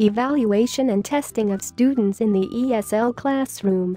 Evaluation and testing of students in the ESL classroom.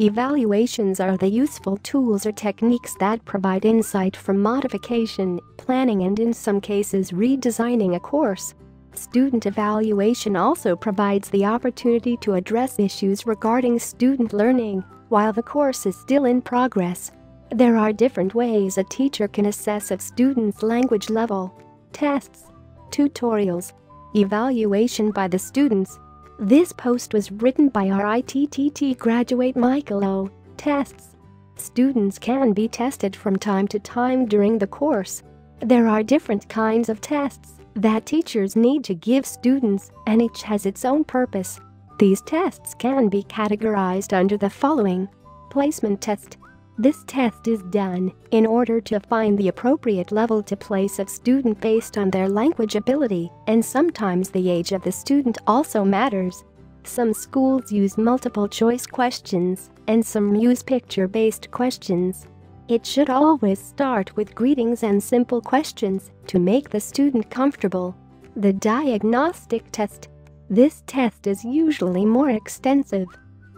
Evaluations are the useful tools or techniques that provide insight for modification, planning and in some cases redesigning a course. Student evaluation also provides the opportunity to address issues regarding student learning while the course is still in progress. There are different ways a teacher can assess a student's language level. Tests, tutorials, evaluation by the students, this post was written by our ITTT graduate Michael O. Tests. Students can be tested from time to time during the course. There are different kinds of tests that teachers need to give students and each has its own purpose. These tests can be categorized under the following. Placement test this test is done in order to find the appropriate level to place a student based on their language ability, and sometimes the age of the student also matters. Some schools use multiple choice questions, and some use picture-based questions. It should always start with greetings and simple questions to make the student comfortable. The diagnostic test. This test is usually more extensive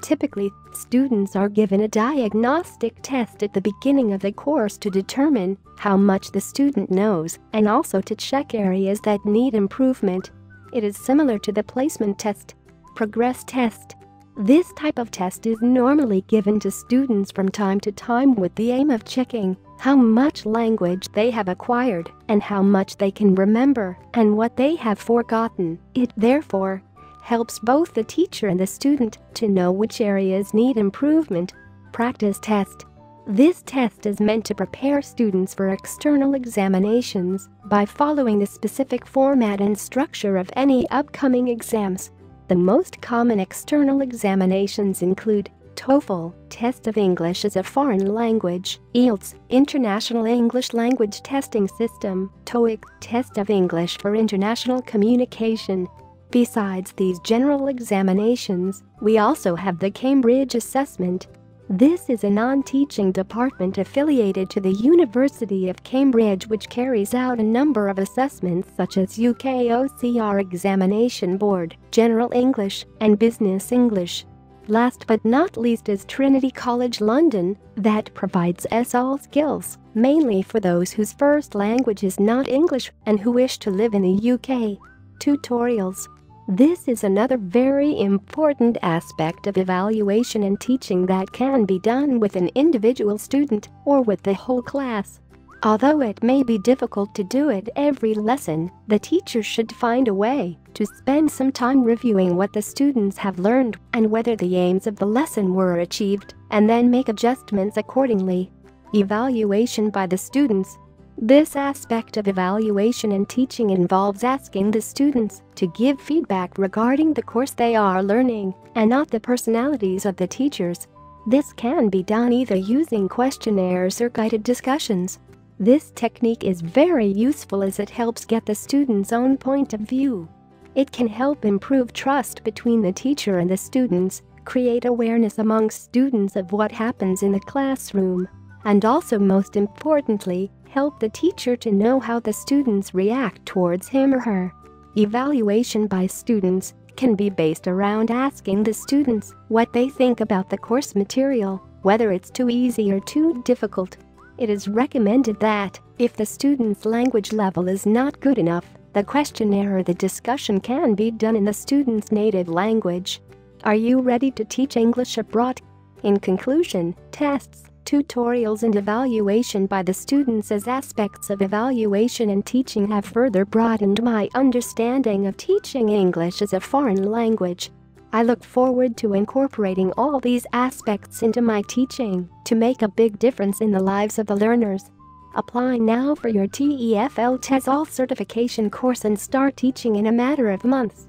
Typically, students are given a diagnostic test at the beginning of the course to determine how much the student knows and also to check areas that need improvement. It is similar to the placement test, progress test. This type of test is normally given to students from time to time with the aim of checking how much language they have acquired and how much they can remember and what they have forgotten. It therefore helps both the teacher and the student to know which areas need improvement. Practice test. This test is meant to prepare students for external examinations by following the specific format and structure of any upcoming exams. The most common external examinations include TOEFL, Test of English as a Foreign Language, IELTS, International English Language Testing System, TOEIC, Test of English for International Communication, Besides these general examinations, we also have the Cambridge Assessment. This is a non-teaching department affiliated to the University of Cambridge which carries out a number of assessments such as UK OCR Examination Board, General English, and Business English. Last but not least is Trinity College London, that provides ESL skills, mainly for those whose first language is not English and who wish to live in the UK. Tutorials this is another very important aspect of evaluation and teaching that can be done with an individual student or with the whole class. Although it may be difficult to do it every lesson, the teacher should find a way to spend some time reviewing what the students have learned and whether the aims of the lesson were achieved, and then make adjustments accordingly. Evaluation by the students this aspect of evaluation and teaching involves asking the students to give feedback regarding the course they are learning and not the personalities of the teachers. This can be done either using questionnaires or guided discussions. This technique is very useful as it helps get the student's own point of view. It can help improve trust between the teacher and the students, create awareness among students of what happens in the classroom, and also most importantly, help the teacher to know how the students react towards him or her. Evaluation by students can be based around asking the students what they think about the course material, whether it's too easy or too difficult. It is recommended that, if the student's language level is not good enough, the questionnaire or the discussion can be done in the student's native language. Are you ready to teach English abroad? In conclusion, tests, tutorials and evaluation by the students as aspects of evaluation and teaching have further broadened my understanding of teaching English as a foreign language. I look forward to incorporating all these aspects into my teaching to make a big difference in the lives of the learners. Apply now for your TEFL TESOL certification course and start teaching in a matter of months.